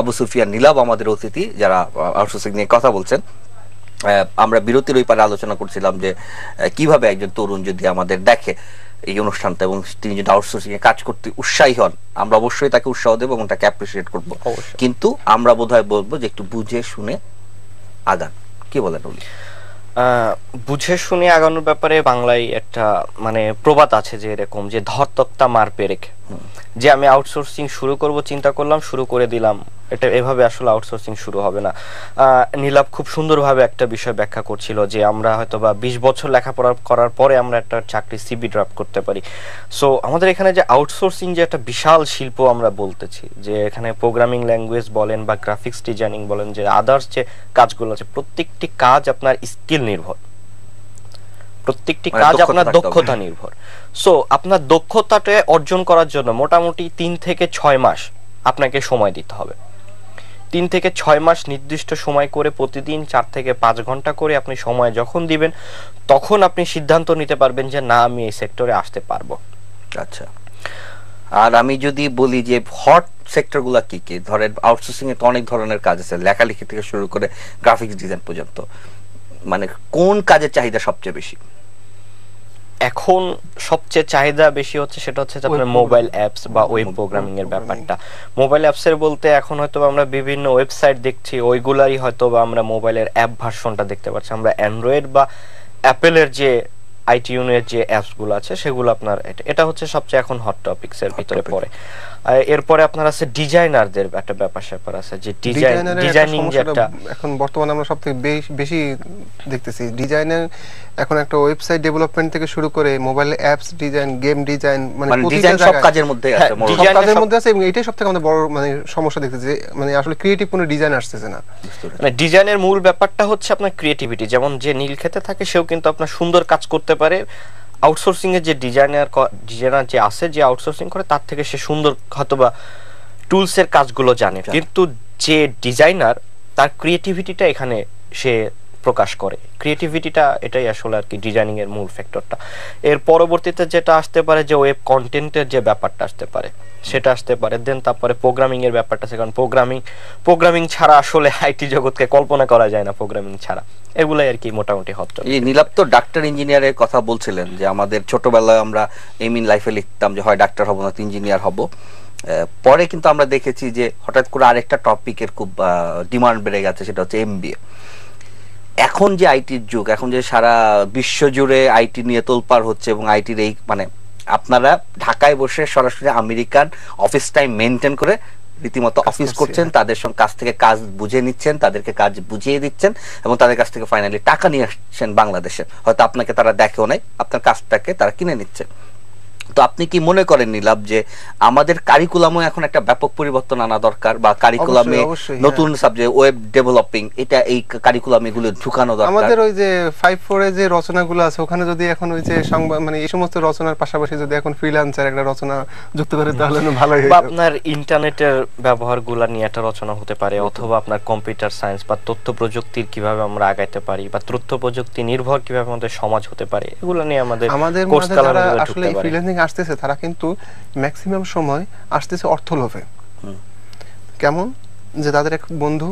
আবু সুফিয়ান নীলাব আমাদের অতিথি যারা আউটসোর্সিং নিয়ে কথা বলছেন। আমরা বিরতির ওই পারে আলোচনা করছিলাম যে কীভাবে একজন তরুণ যদি আমাদের দেখে এই অনুষ্ঠানটা এবং তিনি যদি আউটসোর্সিং এ কাজ করতে উৎসাহী হন আমরা অবশ্যই তাকে উৎসাহ দেবো এবং তাকে অ্যাপ্রিসিয়েট করব। কিন্তু আমরা বোধহয় বলব যে একটু বুঝে শুনে আগান। কি বলেন উনি? আহ, বুঝে শুনে আগানোর ব্যাপারে বাংলায় একটা মানে প্রবাদ আছে যে এরকম যে ধর তক্তা মার পেরেক। যে আমি আউটসোর্সিং শুরু করব, চিন্তা করলাম, শুরু করে দিলাম। এটা এভাবে আসলে আউটসোর্সিং শুরু হবে না। নীলাভ খুব সুন্দরভাবে একটা বিষয় ব্যাখ্যা করছিল যে আমরা হয়তো বা বিশ বছর লেখাপড়া করার পরে আমরা একটা চাকরি সিবি ড্রাফট করতে পারি। সো আমাদের এখানে যে আউটসোর্সিং যে একটা বিশাল শিল্প আমরা বলতেছি, যে এখানে প্রোগ্রামিং ল্যাঙ্গুয়েজ বলেন বা গ্রাফিক্স ডিজাইনিং বলেন, যে আদার্স যে কাজগুলো আছে, প্রত্যেকটি কাজ আপনার স্কিল নির্ভর। প্রত্যেকটি মানে কাজ আপনার দক্ষতা নির্ভর। সো আপনার দক্ষতাটা অর্জন করার জন্য মোটামুটি তিন থেকে ছয় মাস আপনাকে সময় দিতে হবে। তিন থেকে ছয় মাস নির্দিষ্ট সময় করে প্রতিদিন চার থেকে পাঁচ ঘণ্টা করে আপনি সময় যখন দিবেন তখন আপনি সিদ্ধান্ত নিতে পারবেন যে না আমি এই সেক্টরে আসতে পারব। আচ্ছা। আর আমি যদি বলি যে হট সেক্টরগুলা কি কি? ধরেন আউটসোর্সিং এ তো অনেক ধরনের কাজ আছে লেখালেখি থেকে শুরু করে গ্রাফিক্স ডিজাইন পর্যন্ত। মানে কোন কাজের চাহিদা সবচেয়ে বেশি? এখন সবচেয়ে চাহিদা বেশি হচ্ছে সেটা হচ্ছে আপনার মোবাইল অ্যাপস বা ওয়েব প্রোগ্রামিং এর ব্যাপারটা। মোবাইল অ্যাপস এর বলতে এখন হয়তো আমরা বিভিন্ন ওয়েবসাইট দেখছি ওইগুলাই হয়তো বা আমরা মোবাইলের অ্যাপ ভার্সনটা দেখতে পাচ্ছি। আমরা অ্যান্ড্রয়েড বা অ্যাপেলের যে আইটিউনের যে অ্যাপসগুলো আছে সেগুলো আপনার এটা- হচ্ছে সবচেয়ে এখন হট টপিকস এর ভিতরে পড়ে। এরপরে আপনার আছে ডিজাইনারদের একটা ব্যাপার স্যাপার আছে যে ডিজাইন ডিজাইনিং যে একটা এখন বর্তমানে আমরা সব থেকে বেশি দেখতেছি। ডিজাইনের এখন একটা ওয়েবসাইট ডেভেলপমেন্ট থেকে শুরু করে mobile apps design game design মানে মানে ডিজাইন সব কাজের মধ্যে হ্যাঁ, আছে সব কাজের মধ্যে আছে এবং এটাই সব থেকে আমাদের বড় মানে সমস্যা দেখতেছি যে মানে আসলে ক্রিয়েটিভ কোনো ডিজাইন আসতেছে না। মানে ডিজাইনের মূল ব্যাপারটা হচ্ছে আপনার ক্রিয়েটিভিটি যেমন যে নীল খেতে থাকে সেও কিন্তু আপনার সুন্দর কাজ করতে পারে আউটসোর্সিং এর যে ডিজাইনার ডিজাইনার যে আছে যে আউটসোর্সিং করে তার থেকে সে সুন্দর হয়তোবা টুলস এর কাজগুলো জানে। কিন্তু যে ডিজাইনার তার ক্রিয়েটিভিটিটা এখানে সে প্রকাশ করে। ক্রিয়েটিভিটিটা এটাই আসলে আর কি ডিজাইনিং এর মূল ফ্যাক্টরটা এর পরবর্তীতে যেটা আসতে পারে যে ওয়েব কন্টেন্টের যে ব্যাপারটা আসতে পারে, সেটা আসতে পারে। দেন তারপরে প্রোগ্রামিং এর ব্যাপারটা আছে, কারণ প্রোগ্রামিং প্রোগ্রামিং ছাড়া আসলে আইটি জগৎকে কল্পনা করা যায় না প্রোগ্রামিং ছাড়া। এগুলাই আর কি মোটামুটি হট এই নীলাপ তো ডাক্তার ইঞ্জিনিয়ারের কথা বলছিলেন যে আমাদের ছোটবেলায় আমরা এম ইন লাইফে লিখতাম যে, হয় ডাক্তার হব না ইঞ্জিনিয়ার হব। পরে কিন্তু আমরা দেখেছি যে হঠাৎ করে আরেকটা টপিকের খুব ডিমান্ড বেড়ে গেছে, সেটা হচ্ছে এমবিএ এখন যে আইটির যুগ এখন যে সারা বিশ্ব জুড়ে আইটি নিয়ে তোলপাড় হচ্ছে এবং আইটির এই মানে আপনারা ঢাকায় বসে সরাসরি আমেরিকান অফিস টাইম মেনটেন করে রীতিমতো অফিস করছেন। তাদের সঙ্গে কাছ থেকে কাজ বুঝে নিচ্ছেন তাদেরকে কাজ বুঝিয়ে দিচ্ছেন এবং তাদের কাছ থেকে ফাইনালি টাকা নিয়ে আসছেন বাংলাদেশে হয়তো আপনাকে তারা দেখেও নাই আপনার কাজটাকে তারা কিনে নিচ্ছে তো আপনি কি মনে করেন নীলাভ যে আমাদের কারিকুলামও এখন একটা ব্যাপক পরিবর্তন আনা দরকার বা কারিকুলামে নতুন সাবজেক্ট ওয়েব ডেভেলপিং এটা এই কারিকুলাম এগুলো ঢুকানো দরকার? আমাদের ওই যে ফাইভ ফোরে যে রচনাগুলো আছে ওখানে যদি এখন ওই যে সংবাদ মানে এই সমস্ত রচনার পাশাপাশি যদি এখন ফ্রিল্যান্সার একটা রচনা যুক্ত করে তাহলে ভালোই বা আপনার ইন্টারনেটের ব্যবহারগুলো নিয়ে একটা রচনা হতে পারে অথবা আপনার কম্পিউটার সায়েন্স বা তথ্য প্রযুক্তির কীভাবে আমরা আগাইতে পারি বা তথ্য প্রযুক্তি নির্ভর কীভাবে আমাদের সমাজ হতে পারে এগুলো নিয়ে আমাদের আমাদের আসলে ঢুকতে পারে আসতেছে তারা কিন্তু ম্যাক্সিমাম সময় আসতেছে অর্থ লোভে কেমন? যে তাদের এক বন্ধু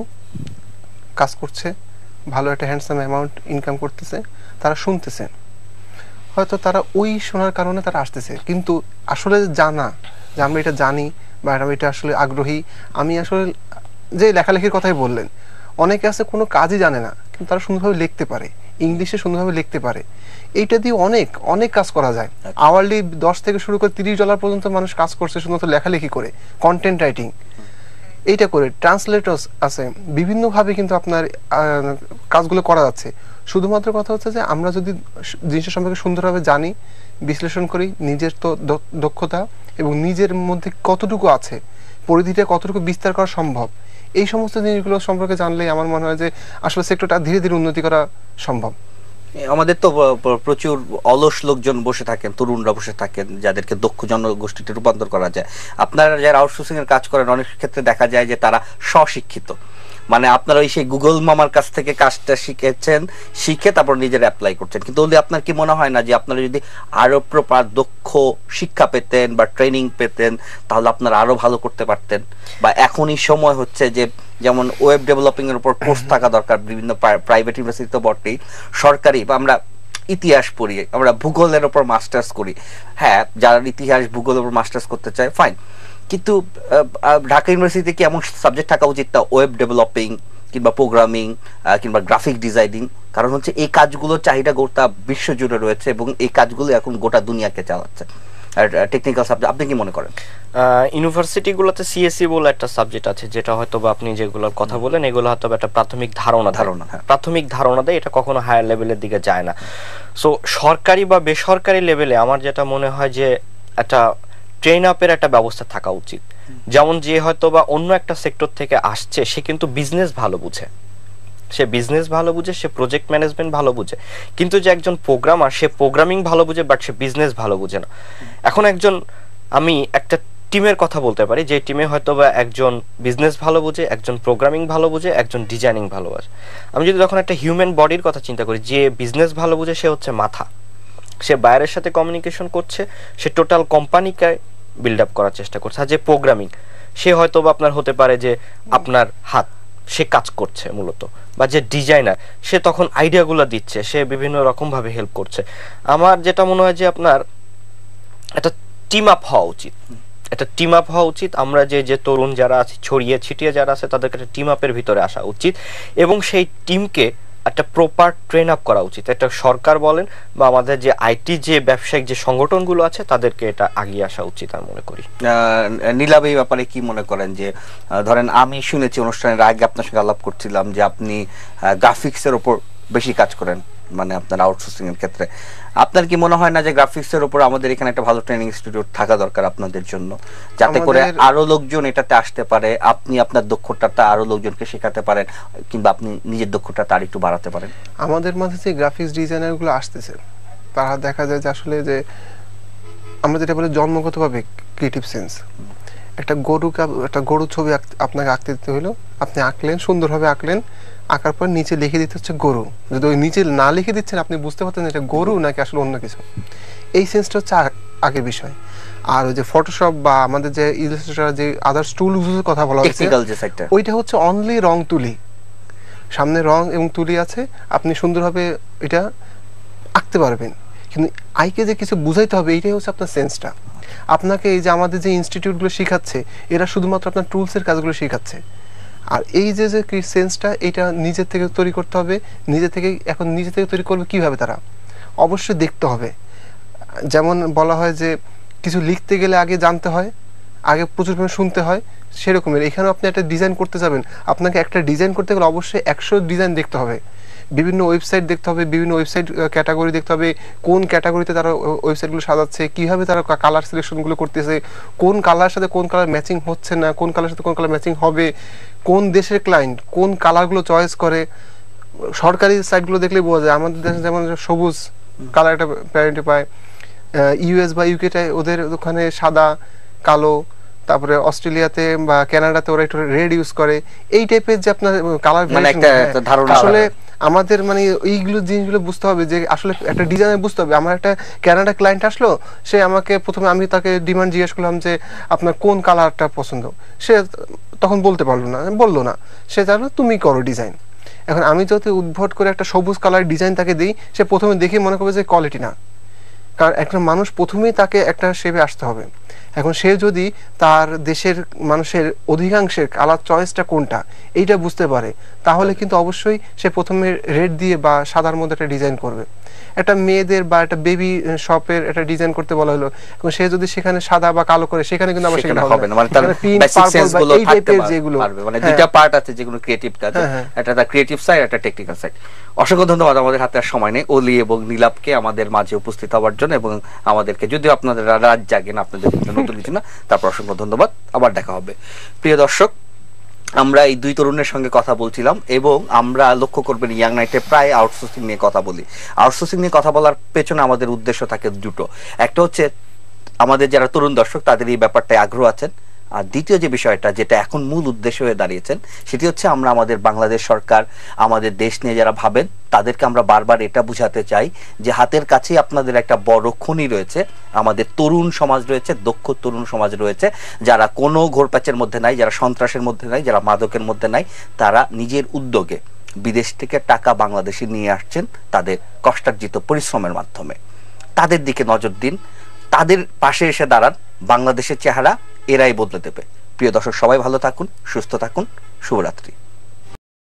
কাজ করছে ভালো একটা হ্যান্ডসাম অ্যামাউন্ট ইনকাম করতেছে তারা শুনতেছে। হয়তো তারা ওই শোনার কারণে তারা আসতেছে কিন্তু আসলে জানা যে আমরা এটা জানি বা আমি এটা আসলে আগ্রহী আমি আসলে যে লেখালেখির কথাই বললেন অনেকে আছে কোনো কাজই জানে না কিন্তু তারা সুন্দরভাবে লিখতে পারে। ইংলিশে সুন্দরভাবে লিখতে পারে। এইটা দিয়ে অনেক অনেক কাজ করা যায়। আচ্ছা। আওয়ারলি দশ থেকে শুরু করে তিরিশ ডলার পর্যন্ত মানুষ কাজ করছে শুধুমাত্র লেখালেখি করে কন্টেন্ট রাইটিং এইটা করে ট্রান্সলেটর্স আছে বিভিন্নভাবে কিন্তু আপনার কাজগুলো করা যাচ্ছে। শুধুমাত্র কথা হচ্ছে যে আমরা যদি জিনিসটা সম্পর্কে সুন্দরভাবে জানি বিশ্লেষণ করি নিজের তো দক্ষতা এবং নিজের মধ্যে কতটুকু আছে পরিধিটা কতটুকু বিস্তার করা সম্ভব? এই সমস্ত জিনিসগুলো সম্পর্কে জানলেই আমার মনে হয় যে আসলে সেক্টরটা ধীরে ধীরে উন্নতি করা সম্ভব। আমাদের তো প্রচুর অলস লোকজন বসে থাকেন, তরুণরা বসে থাকেন, যাদেরকে দক্ষ জনগোষ্ঠীতে রূপান্তর করা যায়। আপনারা যারা আউটসোর্সিং এর কাজ করেন, অনেক ক্ষেত্রে দেখা যায় যে তারা স্বশিক্ষিত। মানে আপনারা ওই সেই গুগল মামার কাছ থেকে কাজটা শিখেছেন শিখে তারপর নিজের অ্যাপ্লাই করছেন। কিন্তু ওলি আপনার কি মনে হয় না যে আপনারা যদি আরও প্রপার দক্ষ শিক্ষা পেতেন বা ট্রেনিং পেতেন তাহলে আপনারা আরও ভালো করতে পারতেন? বা এখনই সময় হচ্ছে যে যেমন ওয়েব ডেভেলপিং এর উপর কোর্স থাকা দরকার বিভিন্ন প্রাইভেট ইউনিভার্সিটি তো বটেই সরকারি বা আমরা ইতিহাস পড়ি আমরা ভূগোলের উপর মাস্টার্স করি। হ্যাঁ যারা ইতিহাস ভূগোলের উপর মাস্টার্স করতে চায় ফাইন কিন্তু ঢাকা ইউনিভার্সিটিতে কি এমন সাবজেক্ট থাকা উচিত না? ওয়েব ডেভেলপিং কিংবা প্রোগ্রামিং কিংবা গ্রাফিক ডিজাইনিং কারণ হচ্ছে এই কাজগুলোর চাহিদা গোটা বিশ্ব জুড়ে রয়েছে এবং এই কাজগুলো এখন গোটা দুনিয়াকে চালাচ্ছে। আর টেকনিক্যাল সাবজেক্ট আপনি কি মনে করেন? ইউনিভার্সিটিগুলোতে সিএসসি বলে একটা সাবজেক্ট আছে যেটা হয়তো বা আপনি যেগুলোর কথা বলেন এগুলো হয়তো বা একটা প্রাথমিক ধারণা ধারণা, হ্যাঁ। প্রাথমিক ধারণা দেয় এটা কখনো হায়ার লেভেলের দিকে যায় না। সো সরকারি বা বেসরকারি লেভেলে আমার যেটা মনে হয় যে একটা ট্রেন আপের একটা ব্যবস্থা থাকা উচিত। যেমন যে হয়তো বা অন্য একটা সেক্টর থেকে আসছে, সে কিন্তু বিজনেস ভালো বুঝে। সে বিজনেস ভালো বুঝে, সে প্রজেক্ট ম্যানেজমেন্ট ভালো বুঝে। কিন্তু যে একজন প্রোগ্রামার সে প্রোগ্রামিং ভালো বুঝে বাট সে বিজনেস ভালো বুঝে না। এখন একজন, আমি একটা টিমের কথা বলতে পারি, যে টিমে হয়তো বা একজন বিজনেস ভালো বুঝে, একজন প্রোগ্রামিং ভালো বুঝে, একজন ডিজাইনিং ভালো বুঝে। আমি যদি তখন একটা হিউম্যান বডির কথা চিন্তা করি, যে বিজনেস ভালো বুঝে, সে হচ্ছে মাথা। সে বাইরের সাথে কমিউনিকেশন করছে, সে টোটাল কোম্পানিকে বিল্ড আপ করার চেষ্টা করছে। আর যে প্রোগ্রামিং সে হয়তো বা আপনার হতে পারে যে আপনার হাত, সে কাজ করছে মূলত, বা যে ডিজাইনার সে তখন আইডিয়াগুলো দিচ্ছে, সে বিভিন্ন রকম ভাবে হেল্প করছে। আমার যেটা মনে হয় যে আপনার একটা টিম আপ হওয়া উচিত। একটা টিম আপ হওয়া উচিত। আমরা যে যে তরুণ যারা আছে, ছড়িয়ে ছিটিয়ে যারা আছে, তাদেরকে একটা টিম আপের ভিতরে আসা উচিত। এবং সেই টিমকে একটা প্রপার ট্রেন আপ করা উচিত। এটা সরকার বলেন বা আমাদের যে আইটি যে ব্যবসায়িক যে সংগঠনগুলো আছে, তাদেরকে এটা আগিয়ে আসা উচিত আমি মনে করি। নীলাভ, এই ব্যাপারে কি মনে করেন যে ধরেন আমি শুনেছি অনুষ্ঠানের আগে আপনার সঙ্গে আলাপ করছিলাম যে আপনি গ্রাফিক্সের ওপর বেশি কাজ করেন। মানে আপনার আউটসোর্সিং এর ক্ষেত্রে। আপনার কি মনে হয় না যে গ্রাফিক্স এর উপর আমাদের এখানে একটা ভালো ট্রেনিং ইনস্টিটিউট থাকা দরকার আপনাদের জন্য? যাতে করে আরও লোকজন এটাতে আসতে পারে আপনি আপনার দক্ষতাটা আরও লোকজনকে শেখাতে পারেন কিংবা আপনি নিজের দক্ষতাটা আর একটু বাড়াতে পারেন। আমাদের মাঝে যে গ্রাফিক্স ডিজাইনারগুলো আসতেছে তারা দেখা যায় যে আসলে যে আমরা যেটা বলি জন্মগতভাবে ক্রিয়েটিভ সেন্স একটা গরুকে একটা গরুর ছবি আপনাকে আঁকতে দিতে হলো আপনি আঁকলেন সুন্দরভাবে আঁকলেন আঁকার পর নিচে লিখে দিতে হচ্ছে গরু। যদি ওই নিচে না লিখে দিচ্ছেন আপনি বুঝতে পারতেন এটা গরু নাকি আসলে অন্য কিছু। এই সেন্সটা হচ্ছে আগের বিষয়। আর ওই যে ফটোশপ বা আমাদের যে ইলাস্ট্রেটর যে আদার্স টুল ইউজের কথা বলা সেক্টর ওইটা হচ্ছে অনলি রং তুলি। সামনে রং এবং তুলি আছে আপনি সুন্দরভাবে এটা আঁকতে পারবেন। কিন্তু আইকে যে কিছু বুঝাইতে হবে এইটাই হচ্ছে আপনার সেন্সটা আপনাকে এই যে আমাদের যে ইনস্টিটিউটগুলো শেখাচ্ছে, এরা শুধুমাত্র আপনার টুলসের কাজগুলো শেখাচ্ছে। আর এই যে যে সেন্সটা এটা নিজের থেকে তৈরি করতে হবে, নিজে থেকে, এখন নিজে থেকে তৈরি করবে কীভাবে তারা? অবশ্যই দেখতে হবে। যেমন বলা হয় যে, কিছু লিখতে গেলে আগে জানতে হয়, আগে প্রচুর পরিমাণে শুনতে হয়, সেরকমের। এখানে আপনি একটা ডিজাইন করতে যাবেন। আপনাকে একটা ডিজাইন করতে গেলে অবশ্যই একশো ডিজাইন দেখতে হবে। বিভিন্ন ওয়েবসাইট দেখতে হবে বিভিন্ন ওয়েবসাইট ক্যাটাগরি দেখতে হবে কোন ক্যাটাগরিতে তারা ওয়েবসাইটগুলো সাজাচ্ছে কীভাবে তারা কালার সিলেকশনগুলো করতেছে কোন কালার সাথে কোন কালার ম্যাচিং হচ্ছে না কোন কালার সাথে কোন কালার ম্যাচিং হবে কোন দেশের ক্লায়েন্ট কোন কালারগুলো চয়েস করে সরকারি সাইটগুলো দেখলে বোঝা যায় আমাদের দেশে যেমন সবুজ কালার একটা প্যারেন্টি পায় ইউএস বা ইউকেটায় ওদের ওখানে সাদা কালো তারপরে অস্ট্রেলিয়াতে বা কানাডাতে ওরা একটু রেড ইউজ করে এই টাইপের যে আপনার কালার মানে একটা একটা ধারণা আসলে হয়। আমাদের মানে এইগুলো জিনিসগুলো বুঝতে হবে যে আসলে একটা ডিজাইনে বুঝতে হবে। আমার একটা ক্যানাডা ক্লায়েন্ট আসলো, সে আমাকে প্রথমে আমি তাকে ডিমান্ড জিজ্ঞেস করলাম যে, আপনার কোন কালারটা পছন্দ? সে তখন বলতে পারল না, বলল না। সে জানো তুমি করো ডিজাইন এখন আমি যদি উদ্ভট করে একটা সবুজ কালার ডিজাইন তাকে দিই, সে প্রথমে দেখে মনে করবে যে কোয়ালিটি না। কারণ একটা মানুষ প্রথমেই তাকে একটা শেপে আসতে হবে। এখন সে যদি তার দেশের মানুষের অধিকাংশের কালার চয়েসটা কোনটা এইটা বুঝতে পারে তাহলে কিন্তু অবশ্যই সে প্রথমে রেড দিয়ে বা সাদার মধ্যে একটা ডিজাইন করবে। একটা মেয়েদের বা একটা বেবি শপের একটা ডিজাইন করতে বলা হলো। এখন সে যদি সেখানে সাদা বা কালো করে সেখানে কিন্তু আবার সেখানে হবে না। মানে তার বেসিক সেন্সগুলো থাকতে যেগুলো মানে হ্যাঁ। দুইটা পার্ট আছে যেগুলো ক্রিয়েটিভ কাজ। হ্যাঁ, হ্যাঁ। একটা দা ক্রিয়েটিভ সাইড একটা টেকনিক্যাল সাইড অসংখ্য ধন্যবাদ। আমাদের হাতে আর সময় নেই। অলি এবং নীলাপকে আমাদের মাঝে উপস্থিত হওয়ার জন্য। এবং আমাদেরকে যদিও আপনাদের রাত জাগেন আপনাদের নতুন কিছু না, তারপর অসংখ্য ধন্যবাদ। আবার দেখা হবে। প্রিয় দর্শক, আমরা এই দুই তরুণের সঙ্গে কথা বলছিলাম এবং আমরা লক্ষ্য করবেন ইয়াং নাইটে প্রায় আউটসোর্সিং নিয়ে কথা বলি। আউটসোর্সিং নিয়ে কথা বলার পেছনে আমাদের উদ্দেশ্য থাকে দুটো। একটা হচ্ছে আমাদের যারা তরুণ দর্শক, তাদের এই ব্যাপারটায় আগ্রহ আছেন। আর দ্বিতীয় যে বিষয়টা, যেটা এখন মূল উদ্দেশ্য হয়ে দাঁড়িয়েছেন, সেটি হচ্ছে আমরা আমাদের বাংলাদেশ সরকার, আমাদের দেশ নিয়ে যারা ভাবেন, তাদেরকে আমরা বারবার এটা বুঝাতে চাই যে হাতের কাছেই আপনাদের একটা বড় খনি রয়েছে, আমাদের তরুণ সমাজ রয়েছে, দক্ষ তরুণ সমাজ রয়েছে, যারা কোনো ঘোরপ্যাচের মধ্যে নাই, যারা সন্ত্রাসের মধ্যে নাই, যারা মাদকের মধ্যে নাই, তারা নিজের উদ্যোগে বিদেশ থেকে টাকা বাংলাদেশে নিয়ে আসছেন তাদের কষ্টার্জিত পরিশ্রমের মাধ্যমে। তাদের দিকে নজর দিন, তাদের পাশে এসে দাঁড়ান, বাংলাদেশের চেহারা এরাই বদলে দেবে। প্রিয় দর্শক সবাই ভালো থাকুন সুস্থ থাকুন। শুভরাত্রি।